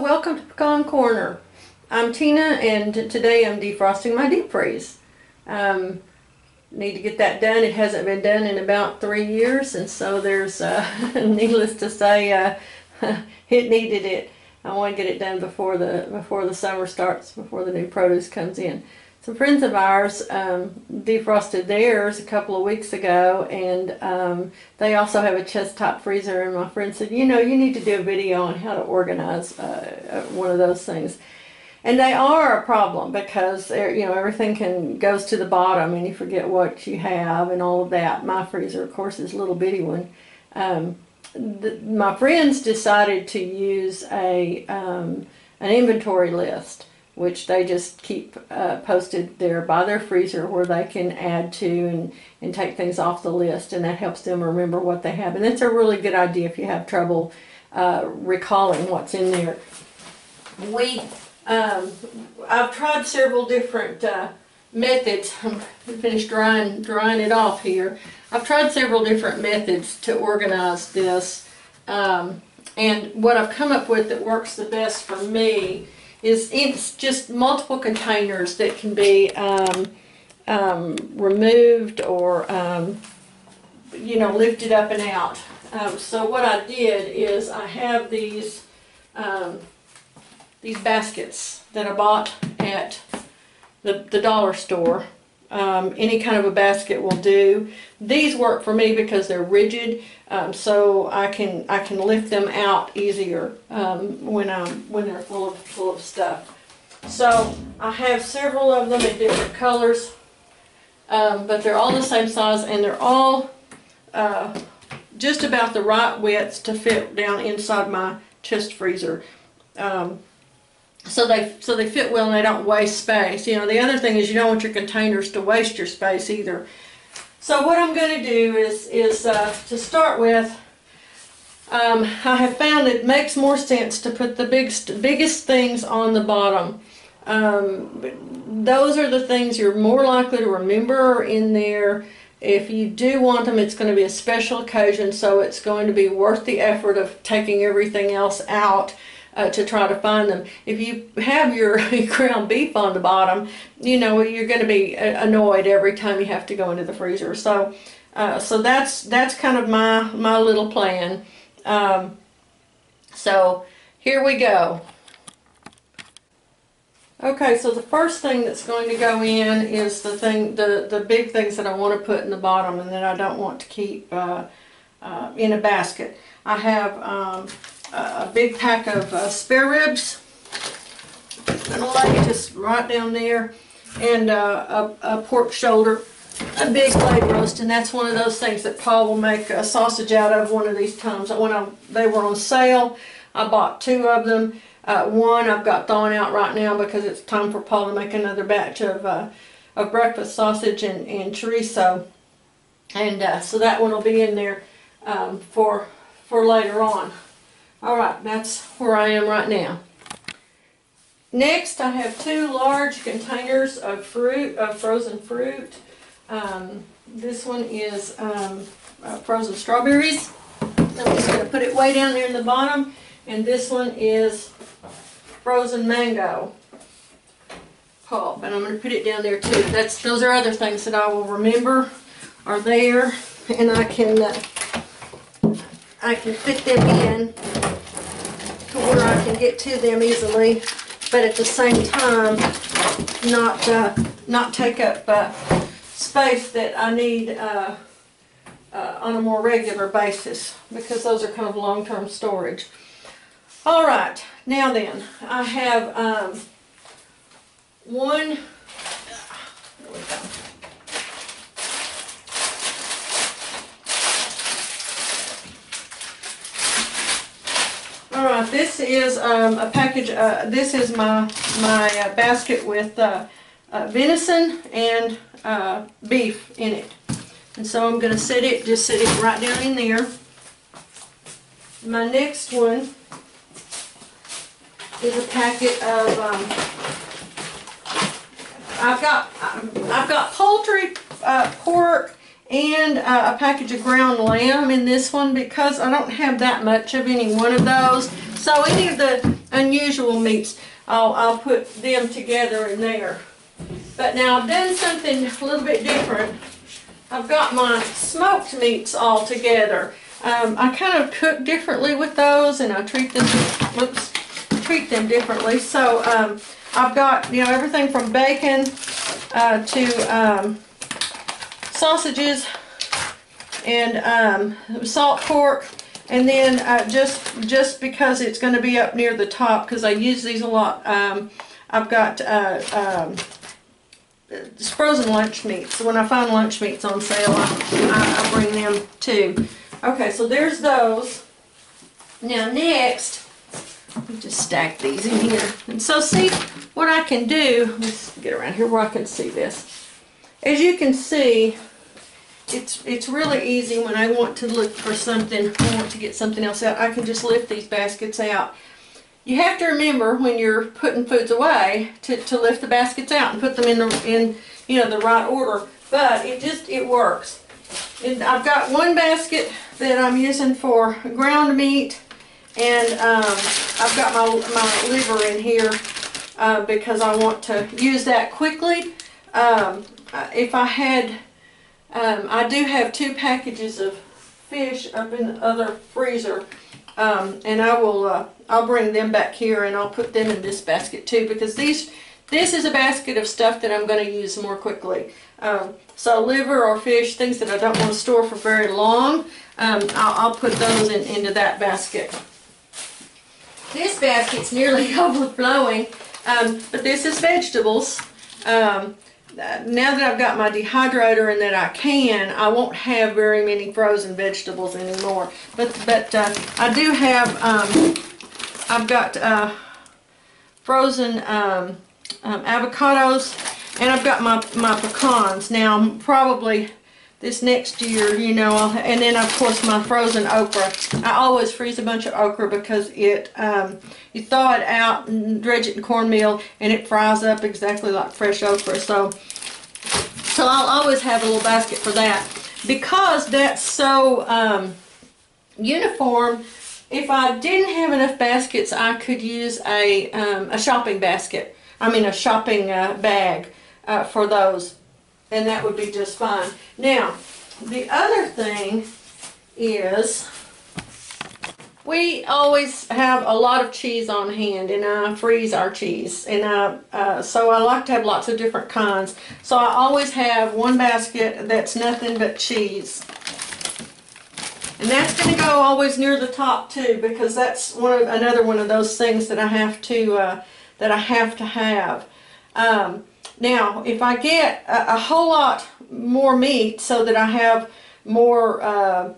welcome to Pecan Corner. I'm Tina and today I'm defrosting my deep freeze. Um, need to get that done. It hasn't been done in about three years and so there's, uh, needless to say, uh, it needed it. I want to get it done before the before the summer starts, before the new produce comes in. Some friends of ours um, defrosted theirs a couple of weeks ago, and um, they also have a chest type freezer. And my friend said, "You know, you need to do a video on how to organize uh, uh one of those things." And they are a problem because you know everything can goes to the bottom, and you forget what you have and all of that. My freezer, of course, is a little bitty one. Um, the, my friends decided to use a um, an inventory list, which they just keep uh, posted there by their freezer where they can add to and, and take things off the list, and that helps them remember what they have. And that's a really good idea if you have trouble uh, recalling what's in there. We, um, I've tried several different uh, methods. I'm finished drying, drying it off here. I've tried several different methods to organize this. Um, and what I've come up with that works the best for me is it's just multiple containers that can be um, um, removed or um, you know lifted up and out. Um, so what I did is I have these um, these baskets that I bought at the, the dollar store um, any kind of a basket will do. These work for me because they're rigid, um, so I can I can lift them out easier um, when I'm when they're full of full of stuff. So I have several of them in different colors, um, but they're all the same size and they're all uh, just about the right width to fit down inside my chest freezer. So they so they fit well and they don't waste space. You know, the other thing is you don't want your containers to waste your space either. So what I'm going to do is is uh, to start with. Um, I have found it makes more sense to put the biggest biggest things on the bottom. Um, those are the things you're more likely to remember in there. If you do want them, it's going to be a special occasion, so it's going to be worth the effort of taking everything else out uh, to try to find them. If you have your ground beef on the bottom, you know you're going to be uh, annoyed every time you have to go into the freezer. So, uh, so that's that's kind of my my little plan. Um, so here we go. Okay, so the first thing that's going to go in is the thing, the the big things that I want to put in the bottom, and that I don't want to keep uh, uh, in a basket. I have um, a big pack of uh, spare ribs. Going just right down there. And uh, a, a, pork shoulder, a big leg roast. And that's one of those things that Paul will make a sausage out of one of these times. When I, they were on sale, I bought two of them. Uh, one I've got thawing out right now because it's time for Paul to make another batch of, uh, of breakfast sausage and, and chorizo. And uh, so that one will be in there um, for, for later on. All right, that's where I am right now. Next, I have two large containers of fruit, of frozen fruit. Um, this one is um, uh, frozen strawberries. I'm just going to put it way down there in the bottom. And this one is frozen mango pulp. And I'm going to put it down there too. That's Those are other things that I will remember are there. And I can, uh, I can fit them in Can get to them easily, but at the same time, not uh, not take up uh, space that I need uh, uh, on a more regular basis because those are kind of long-term storage. All right, now then, I have um, one All right, this is um, a package, uh, this is my, my uh, basket with uh, uh venison and uh, beef in it. And so I'm going to set it, just set it right down in there. My next one is a packet of, um, I've got, I've got poultry, uh, pork, and uh, a package of ground lamb in this one because I don't have that much of any one of those. So any of the unusual meats, I'll, I'll put them together in there. But now I've done something a little bit different. I've got my smoked meats all together. Um, I kind of cook differently with those and I treat them, whoops, treat them differently. So um, I've got, you know, everything from bacon uh, to um, sausages and um, salt pork. And then uh, just just because it's going to be up near the top, because I use these a lot, um, I've got uh, um, frozen lunch meats. So when I find lunch meats on sale, I, I, bring them too. Okay, so there's those. Now next, let me just stack these in here. And so see what I can do, let's get around here where I can see this. As you can see, it's it's really easy when I want to look for something, I want to get something else out, I can just lift these baskets out. You have to remember when you're putting foods away to, to lift the baskets out and put them in the in you know the right order. But it just it works. And I've got one basket that I'm using for ground meat and um, I've got my, my liver in here uh, because I want to use that quickly. Um, if I had um, I do have two packages of fish up in the other freezer. Um, and I will, uh, I'll bring them back here and I'll put them in this basket too because these, this is a basket of stuff that I'm going to use more quickly. Um, so liver or fish, things that I don't want to store for very long, um, I'll, I'll, put those in, into that basket. This basket's nearly overflowing, um, but this is vegetables. Um, now that I've got my dehydrator and that I can, I won't have very many frozen vegetables anymore. But but uh, I do have, um, I've got uh, frozen um, um, avocados and I've got my, my pecans. Now probably this next year, you know, and then of course my frozen okra. I always freeze a bunch of okra because it, um, you thaw it out and dredge it in cornmeal and it fries up exactly like fresh okra. So, so I'll always have a little basket for that. Because that's so um, uniform, if I didn't have enough baskets, I could use a, um, a shopping basket. I mean a shopping uh, bag uh, for those and that would be just fine. Now, the other thing is we always have a lot of cheese on hand and I freeze our cheese and I, uh, so I like to have lots of different kinds. So I always have one basket that's nothing but cheese. And that's going to go always near the top too because that's one of another one of those things that I have to uh, that I have to have. Um, now, if I get a, a, whole lot more meat so that I have more uh,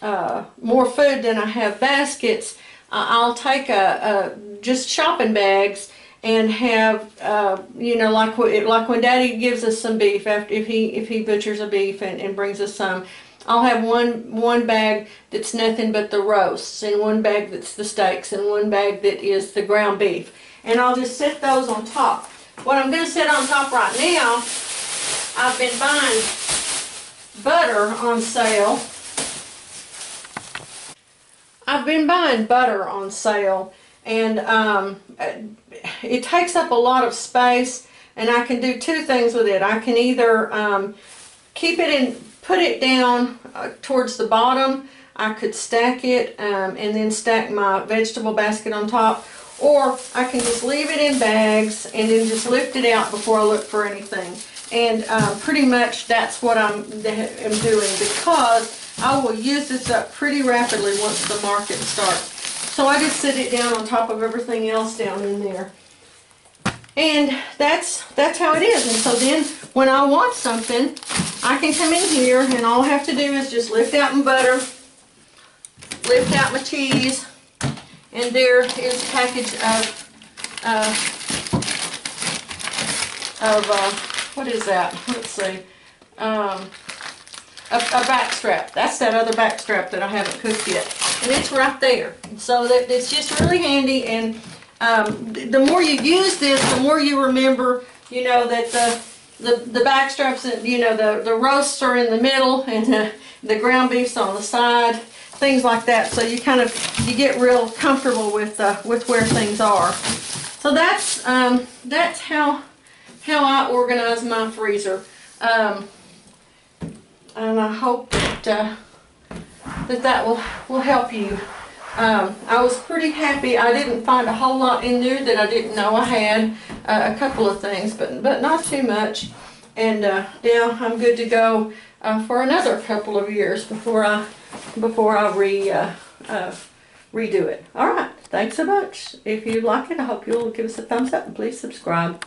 uh, more food than I have baskets, I'll take a, a, just shopping bags and have uh, you know like like when Daddy gives us some beef after if he if he butchers a beef and, and brings us some. I'll have one one bag that's nothing but the roasts and one bag that's the steaks and one bag that is the ground beef. And I'll just set those on top. What I'm going to set on top right now, I've been buying butter on sale. I've been buying butter on sale and um, it takes up a lot of space and I can do two things with it. I can either um, keep it and put it down uh, towards the bottom. I could stack it um, and then stack my vegetable basket on top or I can just leave it in bags and then just lift it out before I look for anything. And uh, pretty much that's what I'm, am doing because I will use this up pretty rapidly once the market starts. So I just sit it down on top of everything else down in there. And that's that's how it is. And so then when I want something, I can come in here and all I have to do is just lift out my butter, lift out my cheese, and there is a package of, uh, of, uh, what is that? Let's see. Um, a, a back strap. That's that other back strap that I haven't cooked yet. And it's right there. So that it's just really handy and um, the more you use this, the more you remember, you know, that the the, the back straps, you know, the, the roasts are in the middle and the, the ground beef's on the side things like that. So you kind of you get real comfortable with uh, with where things are. So that's um, that's how how I organize my freezer. Um, and I hope that uh, that that will will help you. Um, I was pretty happy. I didn't find a whole lot in there that I didn't know I had. Uh, a couple of things, but but not too much. And uh, yeah, I'm good to go uh, for another couple of years before I before I re uh, uh, redo it. All right. Thanks so much. If you like it, I hope you'll give us a thumbs up and please subscribe.